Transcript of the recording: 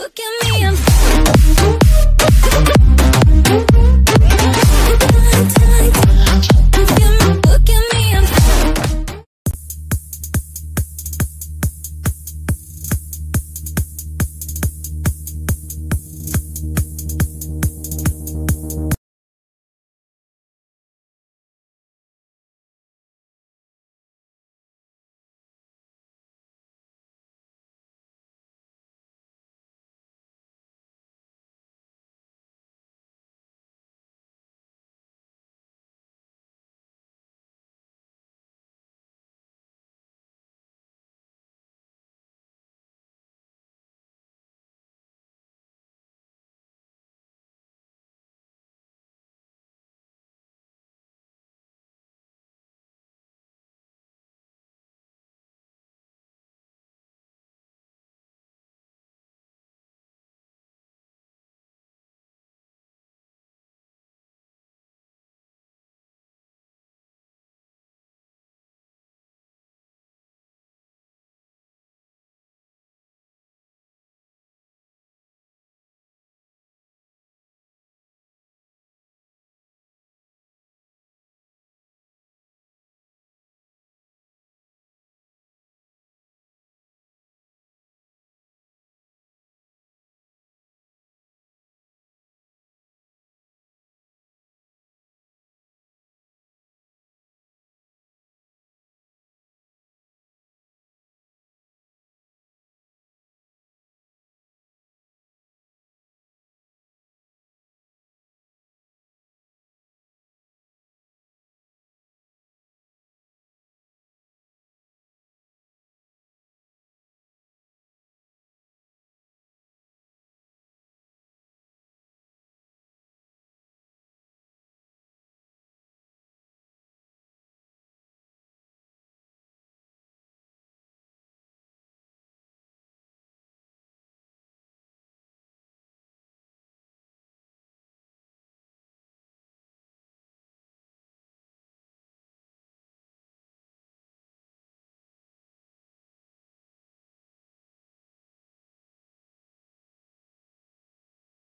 Look at me.